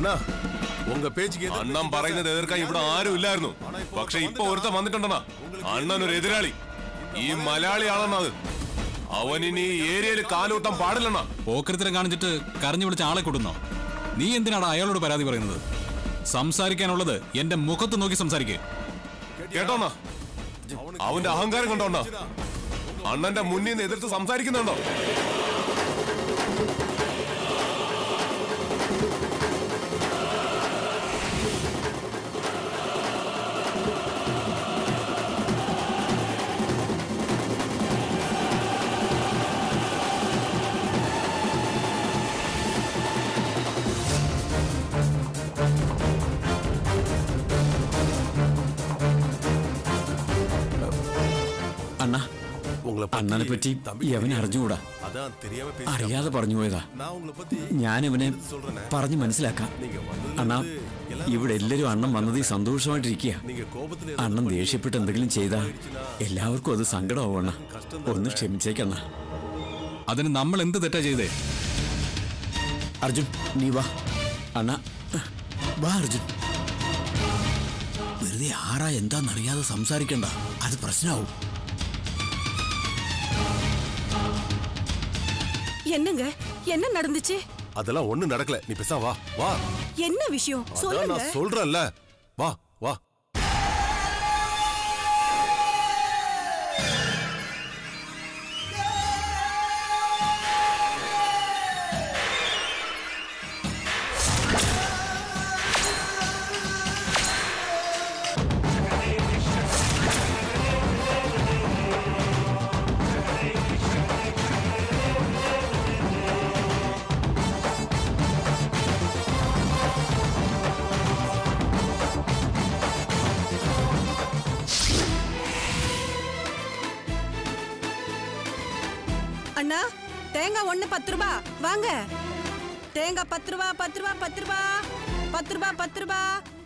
അണ്ണാ ഉങ്ക പേച്ചുക്ക് അണ്ണൻ പറയുന്നത് എതിർക്കാൻ ഇവിടെ ആരും ഇല്ലായിരുന്നു. പക്ഷെ ഇപ്പൊ ഒരുത്തൻ വന്നിട്ടുണ്ടെന്നാ. അണ്ണൻ ഒരു എതിരാളി. ഈ മലയാളിയാണെന്നാ അത്. അവൻ ഇനി ഈ ഏരിയയിൽ കാലൂട്ടം പാടില്ലെന്നാ. പോക്കരത്തിനെ കാണിച്ചിട്ട് കരഞ്ഞു വിളിച്ച ആളെ കൊടുന്നോ നീ എന്തിനാണ് അയാളോട് പരാതി പറയുന്നത്? സംസാരിക്കാനുള്ളത് എന്റെ മുഖത്ത് നോക്കി സംസാരിക്കേ. കേട്ടോണ്ണാ അവന്റെ അഹങ്കാരം കണ്ടോണ്ണാ അണ്ണന്റെ മുന്നിൽ നിന്ന് എതിർത്ത് സംസാരിക്കുന്നുണ്ടോ? അണ്ണനെ പറ്റി യവൻ അറിഞ്ഞുകൂടാ? അറിയാതെ പറഞ്ഞു പോയതാ. ഞാൻ ഇവനെ പറഞ്ഞു മനസ്സിലാക്കാം. അണ്ണാ ഇവിടെ എല്ലാരും അണ്ണൻ വന്നതിൽ സന്തോഷമായിട്ടിരിക്കുക അണ്ണൻ ദേഷ്യപ്പെട്ട് എന്തെങ്കിലും ചെയ്താ എല്ലാവർക്കും അത് സങ്കടമാവും ഒന്ന് ക്ഷമിച്ചേക്കണ്ണ അതിന് നമ്മൾ എന്ത് തെറ്റാ ചെയ്തേ? അർജുൻ നീ വാ. അണ്ണ വാ അർജുൻ. വെറുതെ ആരാ എന്താണെന്നറിയാതെ സംസാരിക്കണ്ട. അത് പ്രശ്നമാവും என்னங்க? என்ன நடந்துச்சு? அதெல்லாம் ஒண்ணு நடக்கல. நீ பேசா வா. வா. என்ன விஷயம்? சொல்லுங்க நான் சொல்றேன்ல. வா வா. தேங்காய் பத்து ரூபா பத்து ரூபா பத்து ரூபா பத்து ரூபா பத்து ரூபா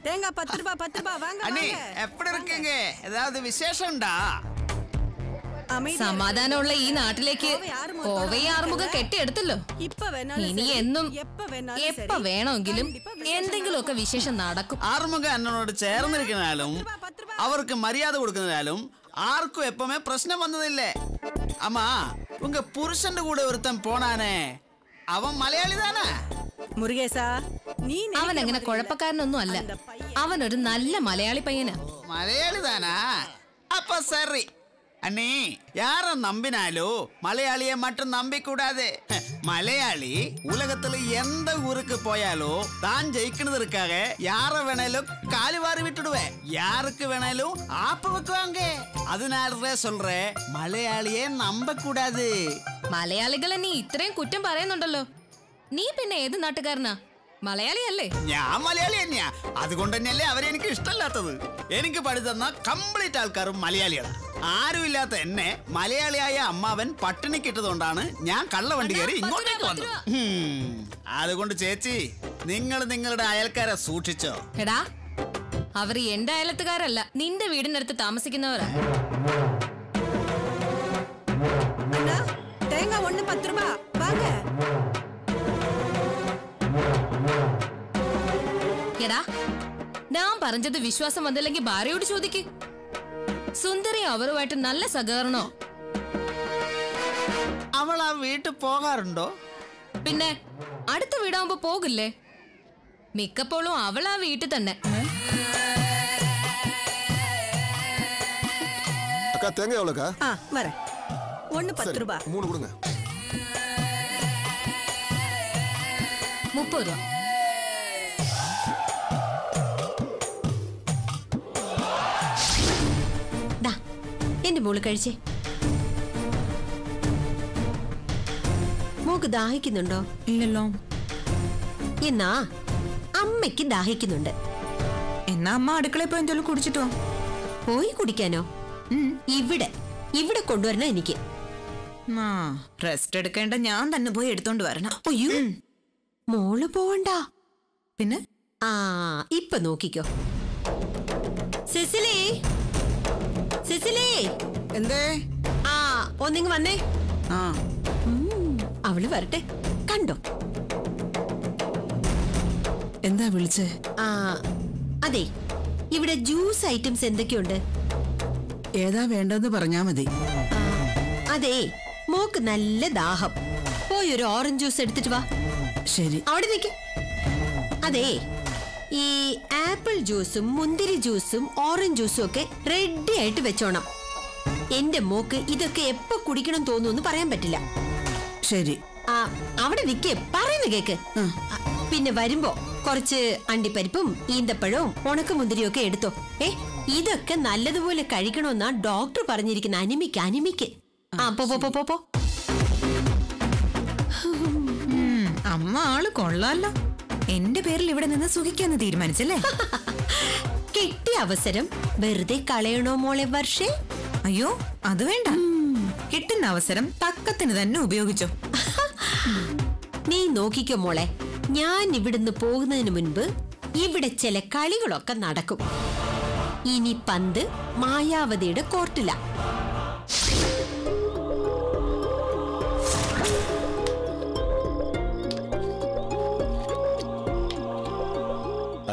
தேங்காய் பத்து ரூபா பத்து ரூபா வாங்க அண்ணி வாங்க. எப்படி இருக்கீங்க ஏதாவது விசேஷம்டா அமைதியா സമാധാനമുള്ള ഈ നാട്ടിലേക്ക് കോവയെ ആറുമുഖം കെട്ടിയെടുത്തല്ലോ இப்ப வேணாலும் ഇനി சரி. എന്നും எப்ப வேணாலும் എപ്പ சரி. വേണമെങ്കിലും கண்டிப்பா விசேஷம் എന്തെങ്കിലുമൊക്കെ വിശേഷം നടക്കും ஆறுமுக அண்ணனோட ചേർന്നിരിക്കുന്നതിനാലും அவருக்கு மரியாதை கொடுக்கறதுனாலும் ஆருக்கும் எப்பவுமே பிரச்சனை வந்ததில்ல ஆமா உங்க புருஷன் கூட ஒருத்தன் போனானே அவன் மலையாளி தானே முருகேசா நீ അവൻ நினைக்கிற അങ്ങനെ மாதிரி കുഴപ്പക്കാരനൊന്നും അല്ല அந்த பையன் അവൻ ഒരു നല്ല മലയാളി പയ്യനാ മലയാളി താനാ അപ്പൊ സറി അണ്ണി யார நம்பினாலும் மலையாளியை மட்டும் நம்பி கூடாது மலையாளி உலகத்துல எந்த ஊருக்கு போயாலும் தான் ஜெயிக்கணுதற்காக யார வேணாலும் காலி வாரி விட்டுடுவேன் யாருக்கு வேணாலும் ஆப்பு வைக்குவாங்க அதனாலதான் சொல்றேன் മലയാളിയെ നമ്പ കൂടാതെ മലയാളികളെ നീ ഇത്രയും കുറ്റം പറയുന്നുണ്ടല്ലോ നീ പിന്നെ ഏത് നാട്ടുകാരനാ? മലയാളിയല്ലേ? ഞാൻ മലയാളി തന്നെയാ. അതുകൊണ്ട് തന്നെയല്ലേ അവരെനിക്ക് ഇഷ്ടമല്ലാത്തത്. എനിക്ക് പഠിത്തന്ന കംപ്ലീറ്റ് ആൾക്കാരും മലയാളികളാണ് ആരുമില്ലാത്ത എന്നെ മലയാളിയായ അമ്മാവൻ പട്ടിണി കിട്ടതുകൊണ്ടാണ് ഞാൻ കള്ളവണ്ടി കയറി ഇങ്ങോട്ടേക്ക് വന്നത്. അതുകൊണ്ട് ചേച്ചി നിങ്ങൾ നിങ്ങളുടെ അയൽക്കാരെ സൂക്ഷിച്ചോ. എടാ അവർ എന്റെ അയലത്തുകാരല്ല നിന്റെ വീടിനടുത്ത് താമസിക്കുന്നവരാ. തേങ്ങ ഒന്ന് പത്ത് രൂപ. എടാ ഞാൻ പറഞ്ഞത് വിശ്വാസം വന്നില്ലെങ്കിൽ ഭാര്യയോട് ചോദിക്ക് സുന്ദരി അവരുമായിട്ട് നല്ല സഹകരണോ അവൾ ആ വീട്ടിൽ പോകാറുണ്ടോ പിന്നെ അടുത്ത വീടാകുമ്പോ പോകില്ലേ മിക്കപ്പോഴും അവൾ ആ വീട്ടിൽ തന്നെ அக்கா தேங்காய் எவ்வளோக்கா ஆ வரேன் ஒண்ணு பத்து ரூபா மூணு கொடுங்க മുപ്പത് രൂപ എന്റെ മോൾ കഴിച്ചേ. മോക്ക് ദാഹിക്കുന്നുണ്ടോ? ഇല്ലല്ലോ. എന്നാ അമ്മയ്ക്ക് ദാഹിക്കുന്നുണ്ട്. എന്നാ അമ്മ അടുക്കളയിൽ പോയി എന്തെങ്കിലും കുടിച്ചിട്ടോ പോയി കുടിക്കാനോ? ഇവിടെ ഇവിടെ കൊണ്ടുവരണം എനിക്ക്. ആ റെസ്റ്റ് എടുക്കേണ്ട ഞാൻ തന്നെ പോയി എടുത്തോണ്ട് വരണം. അയ്യോ. മോൾ പോവണ്ട. പിന്നെ? ആ ഇപ്പൊ നോക്കിക്കോ. സെസിലി. സെസിലി എന്തേ? ആ ഒന്നിങ് വന്നേ. ആ. അവൾ വരട്ടെ. കണ്ടോ? എന്താ വിളിച്ചേ? ആ അതെ ഇവിടെ ജ്യൂസ് ഐറ്റംസ് എന്തൊക്കെയുണ്ട്? ഏതാ വേണ്ടെന്ന് പറഞ്ഞാ മതി. അതെ മോക്ക് നല്ല ദാഹം. പോയി ഒരു ഓറഞ്ച് ജ്യൂസ് എടുത്തിട്ട് വാ. ശരി. അവിടെ നിൽക്ക് അതെ ഈ ആപ്പിൾ ജ്യൂസും മുന്തിരി ജ്യൂസും ഓറഞ്ച് ജ്യൂസും ഒക്കെ റെഡി ആയിട്ട് വെച്ചോണം. എന്റെ മോക്ക് ഇതൊക്കെ എപ്പോ കുടിക്കണം തോന്നുന്നു പറയാൻ പറ്റില്ല. ശരി. ആ അവിടെ നിക്കേ പറയുന്ന കേക്ക്. പിന്നെ വരുമ്പോ കുറച്ച് അണ്ടിപ്പരിപ്പും ഈന്തപ്പഴവും ഉണക്കമുന്തിരിയും ഒക്കെ എടുത്തോ. ഏ ഇതൊക്കെ നല്ലതുപോലെ കഴിക്കണമെന്നാ ഡോക്ടർ പറഞ്ഞിരിക്കുന്ന. അനിമിക്ക് അനിമിക്ക്. ആ പോ പോ പോ പോ പോ. അമ്മ ആൾ കൊള്ളാലോ. എന്റെ പേരിൽ ഇവിടെ നിന്ന് സുഖിക്കാന്ന് തീരുമാനിച്ചല്ലേ? കിട്ടിയ അവസരം വെറുതെ കളയണോ മോളെ വർഷേ? അയ്യോ അത് വേണ്ട. കിട്ടുന്ന അവസരം തക്കത്തിന് തന്നെ ഉപയോഗിച്ചോ. നീ നോക്കിക്കോ മോളെ ഞാൻ ഇവിടുന്ന് പോകുന്നതിന് മുൻപ് ഇവിടെ ചില കളികളൊക്കെ നടക്കും. ഇനി പന്ത് മായാവതിയുടെ കോർട്ടില.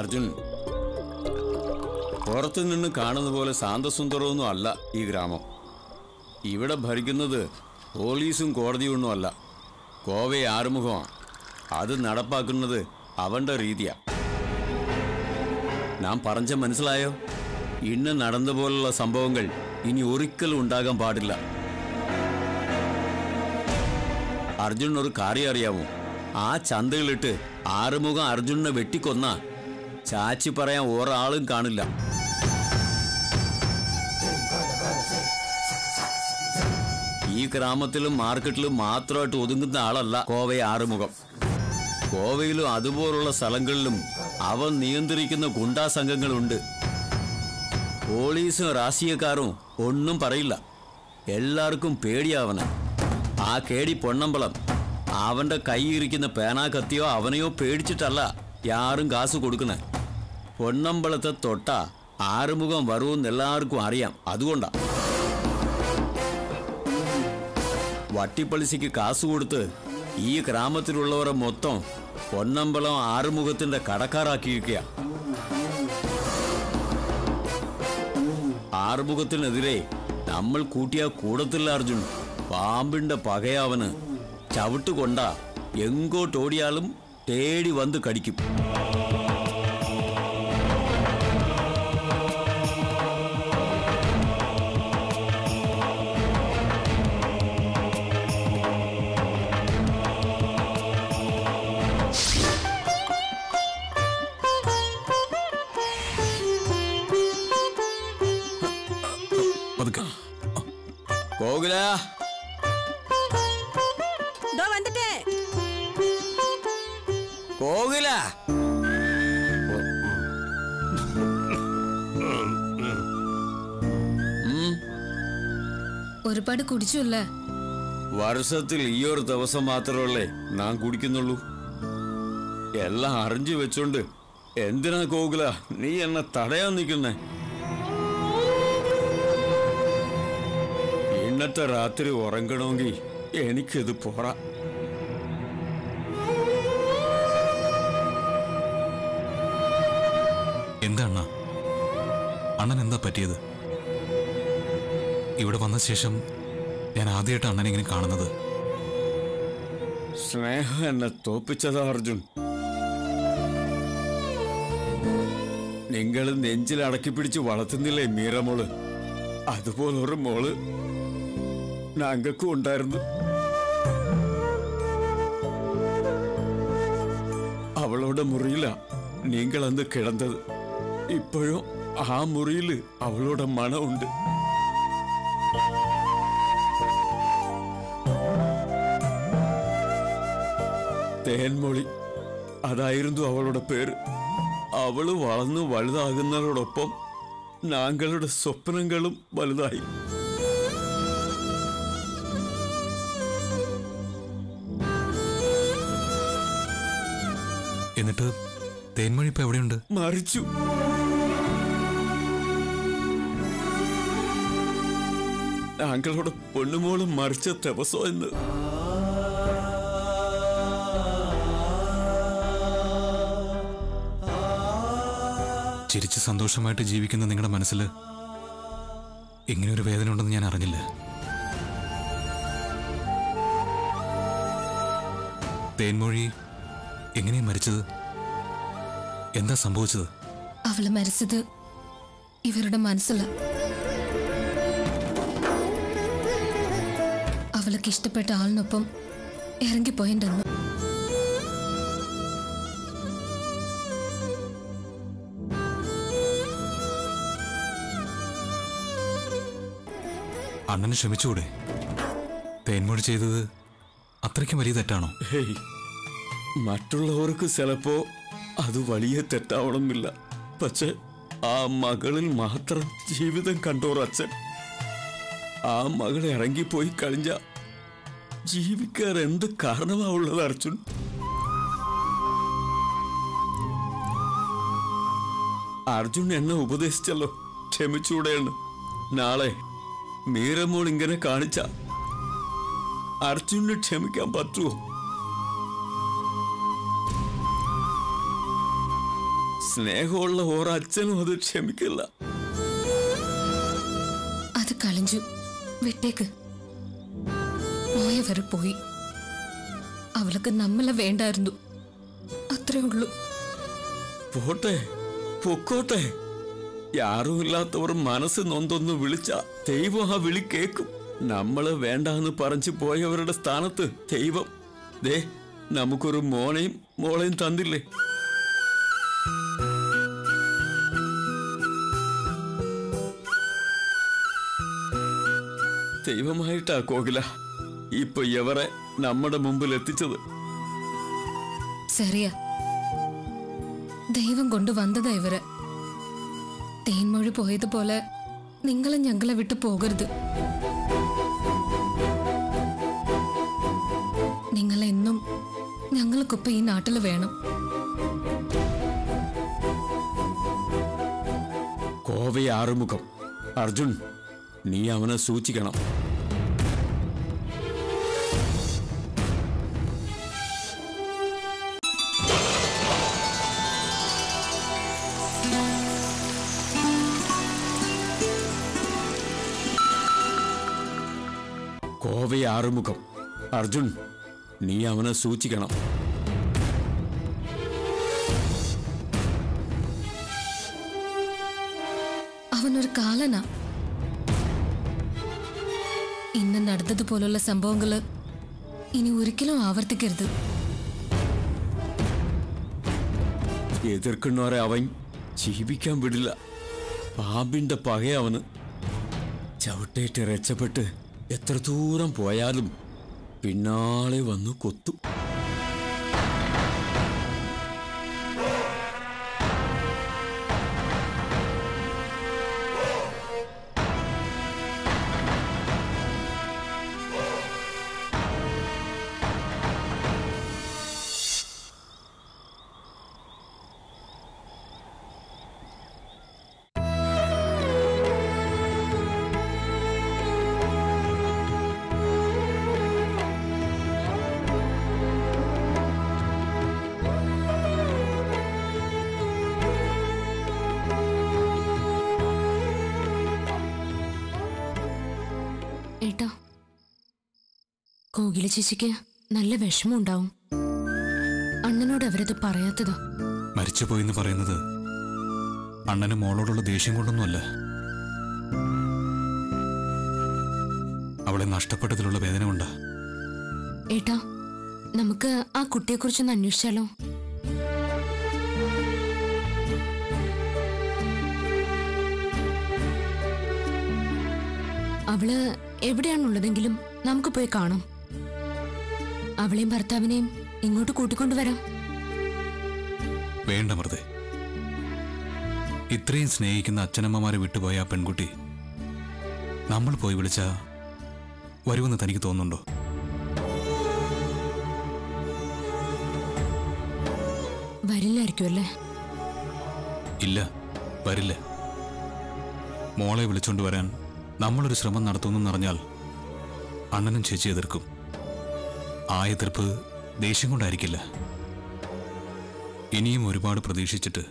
അർജുൻ പുറത്തു നിന്ന് കാണുന്ന പോലെ ശാന്തസുന്ദരമൊന്നും അല്ല ഈ ഗ്രാമം. ഇവിടെ ഭരിക്കുന്നത് പോലീസും കോടതിയൊന്നും അല്ല. കോവയെ ആറുമുഖമാണ്. അത് നടപ്പാക്കുന്നത് അവന്റെ രീതിയാ. നാം പറഞ്ഞ മനസ്സിലായോ? ഇന്ന് നടന്ന പോലുള്ള സംഭവങ്ങൾ ഇനി ഒരിക്കലും ഉണ്ടാകാൻ പാടില്ല. അർജുനൊരു കാര്യം അറിയാമോ? ആ ചന്തയിലിട്ട് ആറുമുഖം അർജുനെ വെട്ടിക്കൊന്ന ചാച്ചി പറയാൻ ഒരാളും കാണില്ല. ഈ ഗ്രാമത്തിലും മാർക്കറ്റിലും മാത്രമായിട്ട് ഒതുങ്ങുന്ന ആളല്ല കോവയെ ആറുമുഖം. കോവയിലും അതുപോലുള്ള സ്ഥലങ്ങളിലും അവൻ നിയന്ത്രിക്കുന്ന ഗുണ്ടാ സംഘങ്ങളുണ്ട്. പോലീസും രാഷ്ട്രീയക്കാരും ഒന്നും പറയില്ല. എല്ലാവർക്കും പേടിയാവന ആ കേടി പൊണ്ണമ്പളം അവന്റെ കൈയിരിക്കുന്ന പേനാ കത്തിയോ അവനെയോ പേടിച്ചിട്ടല്ല. യാറും കാസ് കൊടുക്കണേ പൊന്നമ്പളത്തെ തൊട്ട ആറുമുഖം വരുമെന്ന് എല്ലാവർക്കും അറിയാം. അതുകൊണ്ടാ. വട്ടിപ്പളിശിക്ക് കാസ് കൊടുത്ത് ഈ ഗ്രാമത്തിലുള്ളവരെ മൊത്തം പൊന്നമ്പളം ആറുമുഖത്തിന്റെ കടക്കാരാക്കിയിരിക്കുക ആറുമുഖത്തിനെതിരെ നമ്മൾ കൂട്ടിയ കൂടത്തില്ല അർജുൻ പാമ്പിന്റെ പകയാവന് ചവിട്ടുകൊണ്ട എങ്കോട്ടോടിയാലും തേടി വന്ന് കടിക്കും. കോകില ഒരുപാട് കുടിച്ചുല്ലേ? വർഷത്തിൽ ഈ ഒരു ദിവസം മാത്രമല്ലേ നാം കുടിക്കുന്നുള്ളൂ. എല്ലാം അറിഞ്ഞു വെച്ചോണ്ട് എന്തിനാ കോകുല നീ എന്നെ തടയാൻ നിൽക്കുന്നേ? ഇന്നത്തെ രാത്രി ഉറങ്ങണമെങ്കിൽ എനിക്കിത് പോറാ ശേഷം ഞാൻ ആദ്യമായിട്ട് അണ്ണനെ ഇങ്ങനെ കാണുന്നത്. സ്നേഹം എന്നെ തോപ്പിച്ചതാ അർജുൻ. നിങ്ങൾ നെഞ്ചിൽ അടക്കി പിടിച്ച് വളർത്തുന്നില്ലേ മീരമോൾ അതുപോലൊരു മോൾ ഞങ്ങൾക്കും ഉണ്ടായിരുന്നു. അവളോട് മുറിയില നിങ്ങൾ അന്ന് കിടന്നത്. ഇപ്പോഴും ആ മുറിയിൽ അവളുടെ മണമുണ്ട്. തേൻമൊഴി അതായിരുന്നു അവളുടെ പേര്. അവൾ വളർന്നു വലുതാകുന്നതോടൊപ്പം ഞങ്ങളുടെ സ്വപ്നങ്ങളും വലുതായി. എന്നിട്ട് തേൻമൊഴി ഇപ്പൊ എവിടെയുണ്ട്? മറിച്ചു ഞങ്ങളുടെ പൊണ്ണുമോളും മറിച്ച ദിവസം എന്ന് ചിരിച്ച് സന്തോഷമായിട്ട് ജീവിക്കുന്ന നിങ്ങളുടെ മനസ്സിൽ ഇങ്ങനെ വേദന ഉണ്ടെന്ന് ഞാൻ അറിഞ്ഞില്ല. തേൻമൊഴി എങ്ങനെയാ മരിച്ചത്? എന്താ സംഭവിച്ചത്? അവൾ മരിച്ചത് ഇവരുടെ മനസ്സില. അവൾക്ക് ഇഷ്ടപ്പെട്ട ആളിനൊപ്പം ഇറങ്ങിപ്പോയിണ്ടെന്ന് അണ്ണന് ക്ഷമിച്ചുകൂടെ? തേൻമൊഴി ചെയ്തത് അത്രയ്ക്കും വലിയ തെറ്റാണോ? മറ്റുള്ളവർക്ക് ചിലപ്പോ അത് വലിയ തെറ്റാവണമെന്നില്ല. പക്ഷെ ആ മകളിൽ മാത്രം ജീവിതം കണ്ടോർ അച്ഛൻ. ആ മകൾ ഇറങ്ങിപ്പോയി കഴിഞ്ഞ ജീവിക്കാൻ എന്ത് കാരണമാവുള്ളത് അർജുൻ? അർജുൻ എന്നെ ഉപദേശിച്ചല്ലോ. ക്ഷമിച്ചൂടെയാണ് നാളെ മീരമോൾ ഇങ്ങനെ കാണിച്ച അർജുനെ ക്ഷമിക്കാൻ പറ്റുമോ സ്നേഹമുള്ള ഓരച്ഛനും അത് ക്ഷമിക്കില്ല. അത് കളഞ്ഞു വിട്ടേക്ക്. പോയവരെ പോയി. അവൾക്ക് നമ്മളെ വേണ്ടായിരുന്നു. അത്രേ ഉള്ളൂ. പോട്ടെ പൊക്കോട്ടെ. യാറുമില്ലാത്തവർ മനസ്സ് നൊന്തൊന്ന് വിളിച്ച ദൈവം ആ വിളി കേക്കും. നമ്മൾ വേണ്ടാന്ന് പറഞ്ഞു പോയവരുടെ സ്ഥാനത്ത് ദൈവം. ദേ നമുക്കൊരു മോനെയും മോളെയും തന്നില്ലേ? ദൈവമായിട്ടാ കോകില ഇപ്പൊ എവരെ നമ്മുടെ മുമ്പിൽ എത്തിച്ചത്? ദൈവം കൊണ്ടുവന്നതാ ഇവർ. തേൻമൊഴി പോയതുപോലെ നിങ്ങളും ഞങ്ങളെ വിട്ടു പോകരുത്. നിങ്ങളെന്നും ഞങ്ങൾക്കൊപ്പം ഈ നാട്ടിൽ വേണം. കോവി ആറുമുഖം അർജുൻ നീ അവനെ സൂക്ഷിക്കണം. കോവി ആറുമുഖം. അർജുൻ നീ അവനെ സൂക്ഷിക്കണം. അവനൊരു കാലനാ ഇന്ന് നടന്നതുപോലുള്ള സംഭവങ്ങൾ ഇനി ഒരിക്കലും ആവർത്തിക്കരുത്. എതിർക്കുന്നവരെ അവൻ ജീവിക്കാൻ വിടില്ല. പാമ്പിന്റെ പകയവന് ചവിട്ടേറ്റ് രക്ഷപ്പെട്ട് എത്ര ദൂരം പോയാലും പിന്നാലെ വന്നു കൊത്തും. ഏട്ടാ. കോകില ചേച്ചിക്ക് നല്ല വിഷമം ഉണ്ടാവും അണ്ണനോട് അവരത് പറയാത്തതാ. മരിച്ചുപോയെന്ന് പറയുന്നത് അണ്ണന് മോളോടുള്ള ദേഷ്യം കൊണ്ടൊന്നുമല്ല. അവളെ നഷ്ടപ്പെട്ടതിലുള്ള വേദന കൊണ്ടാ. ഏട്ടാ നമുക്ക് ആ കുട്ടിയെക്കുറിച്ചൊന്ന് അന്വേഷിച്ചാലോ? അവൾ എവിടെയാണുള്ളതെങ്കിലും നമുക്ക് പോയി കാണാം. അവളെയും ഭർത്താവിനെയും ഇങ്ങോട്ട് കൂട്ടിക്കൊണ്ടുവരാം. വേണ്ട മൃതെ. ഇത്രയും സ്നേഹിക്കുന്ന അച്ഛനമ്മമാരെ വിട്ടുപോയ ആ പെൺകുട്ടി നമ്മൾ പോയി വിളിച്ച വരുമെന്ന് തനിക്ക് തോന്നുന്നുണ്ടോ? വരില്ലായിരിക്കുമല്ലേ ഇല്ല വരില്ല. മോളെ വിളിച്ചോണ്ട് വരാൻ നമ്മളൊരു ശ്രമം നടത്തുന്നെന്നറിഞ്ഞാൽ അണ്ണനും ചേച്ചി എതിർക്കും. ആ എതിർപ്പ് ദേഷ്യം കൊണ്ടായിരിക്കില്ല. ഇനിയും ഒരുപാട് പ്രതീക്ഷിച്ചിട്ട്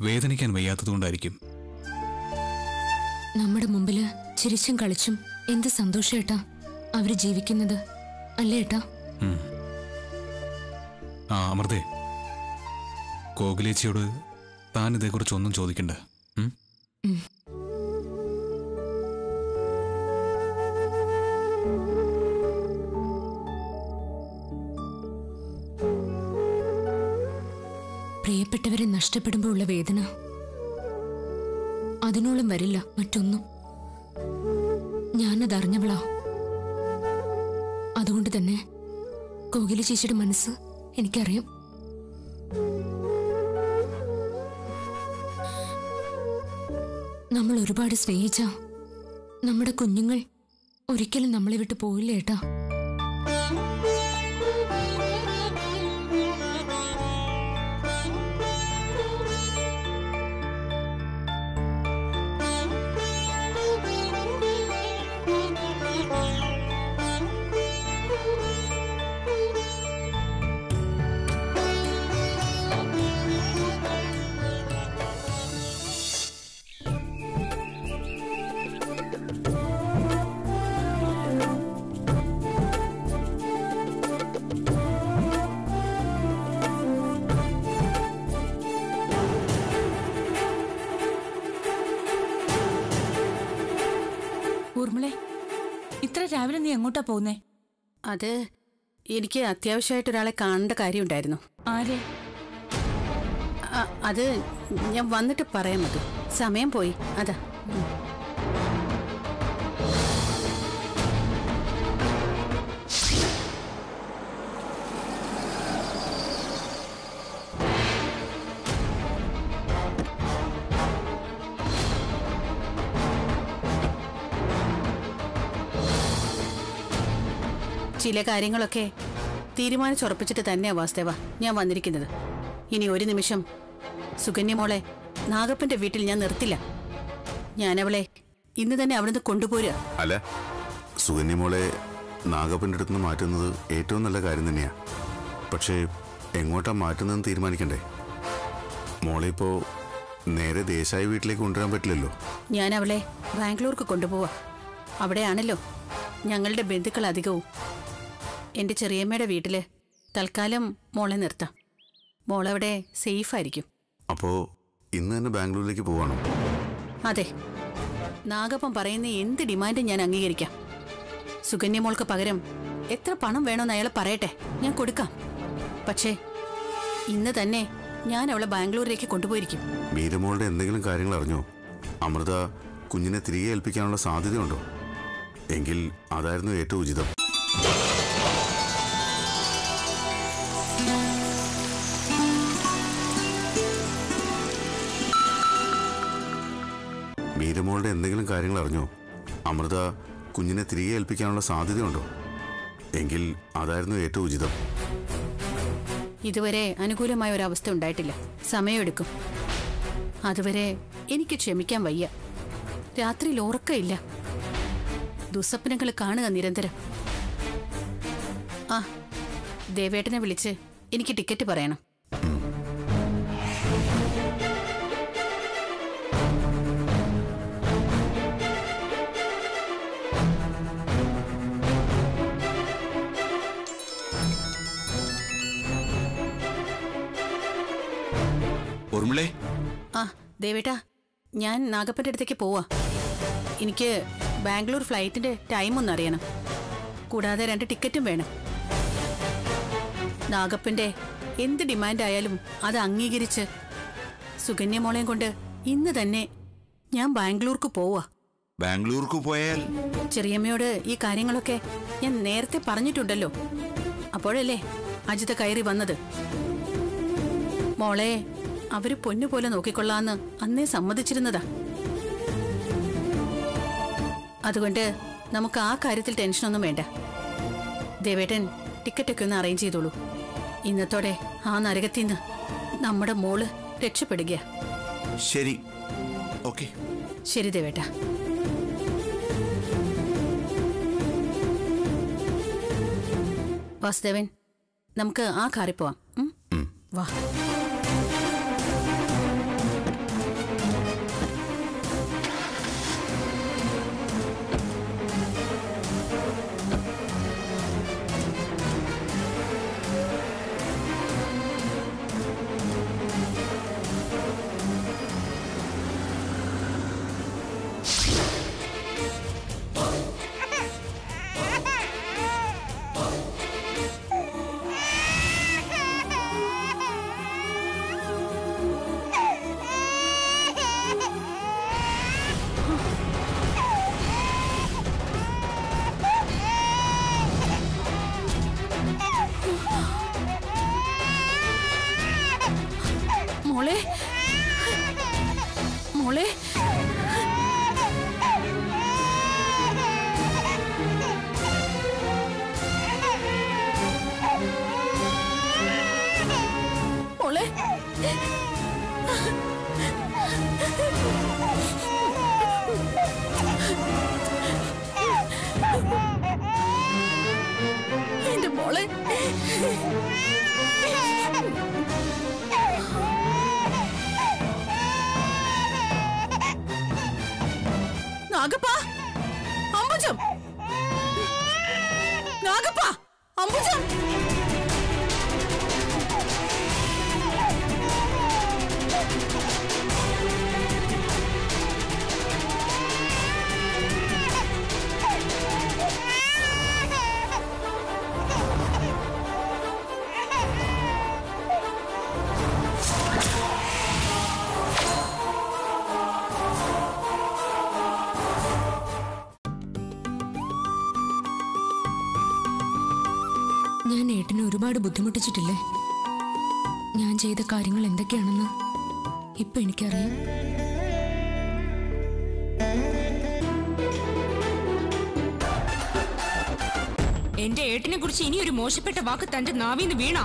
വേദനിക്കാൻ വയ്യാത്തതുകൊണ്ടായിരിക്കും നമ്മുടെ മുമ്പിൽ ചിരിച്ചും കളിച്ചും എന്ത് സന്തോഷം ഏട്ടാ? അവർ ജീവിക്കുന്നത്. അല്ലേ ഏട്ടാ? ആ അമൃതേ. കോകിലേച്ചിയോട് താൻ ഇതേക്കുറിച്ചൊന്നും ചോദിക്കണ്ട. നഷ്ടപ്പെടുമ്പോൾ ഉള്ള വേദന. അതിനോളം വരില്ല മറ്റൊന്നും. ഞാനത് അറിഞ്ഞവളാ അതുകൊണ്ട് തന്നെ കോകില ചേച്ചിയുടെ മനസ്സ് എനിക്കറിയാം. നമ്മൾ ഒരുപാട് സ്നേഹിച്ച നമ്മുടെ കുഞ്ഞുങ്ങൾ ഒരിക്കലും നമ്മളെ വിട്ട് പോയില്ല ഏട്ടാ. രാവിലെ നീ എങ്ങോട്ടാ പോകുന്നേ അത് എനിക്ക് അത്യാവശ്യമായിട്ട് ഒരാളെ കാണേണ്ട കാര്യമുണ്ടായിരുന്നു. ആരെ? അത് ഞാൻ വന്നിട്ട് പറയാൻ മതി സമയം പോയി. അതാ. ചില കാര്യങ്ങളൊക്കെ തീരുമാനിച്ചുറപ്പിച്ചിട്ട് തന്നെയാ വാസ്തവ ഞാൻ വന്നിരിക്കുന്നത്. ഇനി ഒരു നിമിഷം സുകന്യ മോളെ നാഗപ്പന്റെ വീട്ടിൽ ഞാൻ നിർത്തില്ല. ഞാൻ അവളെ ഇന്ന് തന്നെ അവിടുന്ന് കൊണ്ടുപോരുക. അല്ല സുകന്യ മോളെ നാഗപ്പന്റെ അടുത്ത് നിന്ന് മാറ്റുന്നത് ഏറ്റവും നല്ല കാര്യം തന്നെയാ. പക്ഷേ എങ്ങോട്ടാ മാറ്റുന്നതെന്ന് തീരുമാനിക്കണ്ടേ? മോളെ ഇപ്പോ നേരെ ദേശായി വീട്ടിലേക്ക് കൊണ്ടുവരാൻ പറ്റില്ലല്ലോ. ഞാൻ അവളെ ബാംഗ്ലൂർക്ക് കൊണ്ടുപോവാ. അവിടെയാണല്ലോ ഞങ്ങളുടെ ബന്ധുക്കൾ അധികവും. എന്റെ ചെറിയമ്മയുടെ വീട്ടിൽ തൽക്കാലം മോളെ നിർത്താം. മോളവിടെ സേഫായിരിക്കും. അപ്പോ ഇന്ന് തന്നെ ബാംഗ്ലൂരിലേക്ക് പോവാണോ? അതെ. നാഗപ്പം പറയുന്ന എന്ത് ഡിമാൻഡും ഞാൻ അംഗീകരിക്കാം. സുകന്യ മോൾക്ക് പകരം എത്ര പണം വേണമെന്ന് അയാൾ പറയട്ടെ. ഞാൻ കൊടുക്കാം. പക്ഷേ ഇന്ന് തന്നെ ഞാൻ അവളെ ബാംഗ്ലൂരിലേക്ക് കൊണ്ടുപോയിരിക്കും. മീരമോളുടെ എന്തെങ്കിലും കാര്യങ്ങൾ അറിഞ്ഞോ? അമൃത കുഞ്ഞിനെ തിരികെ ഏൽപ്പിക്കാനുള്ള സാധ്യതയുണ്ടോ? എങ്കിൽ അതായിരുന്നു ഏറ്റവും ഉചിതം. മീരമോളുടെ എന്തെങ്കിലും കാര്യങ്ങൾ അറിഞ്ഞോ? അമൃത കുഞ്ഞിനെ തിരികെ ഏൽപ്പിക്കാനുള്ള സാധ്യതയുണ്ടോ? എങ്കിൽ അതായിരുന്നു ഏറ്റവും ഉചിതം. ഇതുവരെ അനുകൂലമായ ഒരു അവസ്ഥ ഉണ്ടായിട്ടില്ല. സമയമെടുക്കും. അതുവരെ എനിക്ക് ക്ഷമിക്കാൻ വയ്യ. രാത്രിയിൽ ഉറക്കമില്ല. ദുസ്വപ്നങ്ങൾ കാണുക നിരന്തരം. ആ ദേവേട്ടനെ വിളിച്ച് എനിക്ക് ടിക്കറ്റ് പറയണം. ദേവേട്ടാ ഞാൻ നാഗപ്പന്റെ അടുത്തേക്ക് പോവാ. എനിക്ക് ബാംഗ്ലൂർ ഫ്ലൈറ്റിന്റെ ടൈം ഒന്ന് അറിയണം. കൂടാതെ രണ്ട് ടിക്കറ്റും വേണം. നാഗപ്പന്റെ എന്ത് ഡിമാൻഡ് ആയാലും അത് അംഗീകരിച്ച് സുകന്യ മോളെയും കൊണ്ട് ഇന്ന് തന്നെ ഞാൻ ബാംഗ്ലൂർക്ക് പോവാ. ബാംഗ്ലൂർക്ക് പോയാൽ? ചെറിയമ്മയോട് ഈ കാര്യങ്ങളൊക്കെ ഞാൻ നേരത്തെ പറഞ്ഞിട്ടുണ്ടല്ലോ. അപ്പോഴല്ലേ അജിത കയറി വന്നത്. മോളെ അവർ പൊന്നുപോലെ നോക്കിക്കൊള്ളാന്ന് അന്നേ സമ്മതിച്ചിരുന്നതാ. അതുകൊണ്ട് നമുക്ക് ആ കാര്യത്തിൽ ടെൻഷനൊന്നും വേണ്ട. ദേവേട്ടൻ ടിക്കറ്റൊക്കെ ഒന്ന് അറേഞ്ച് ചെയ്തോളൂ. ഇന്നത്തോടെ ആ നരകത്തിൽ നിന്ന് നമ്മുടെ മോൾ രക്ഷപ്പെടുക. ശരി. ഓക്കെ. ശരി ദേവേട്ട. വാസുദേവൻ നമുക്ക് ആ കാറിൽ പോവാം. വാ. ബുദ്ധിമുട്ടിച്ചിട്ടില്ലേ? ഞാൻ ചെയ്ത കാര്യങ്ങൾ എന്തൊക്കെയാണെന്ന് ഇപ്പൊ എനിക്കറിയാം. എന്റെ ഏട്ടിനെ കുറിച്ച് ഇനി ഒരു മോശപ്പെട്ട വാക്ക് തന്റെ നാവിന്ന് വീണ?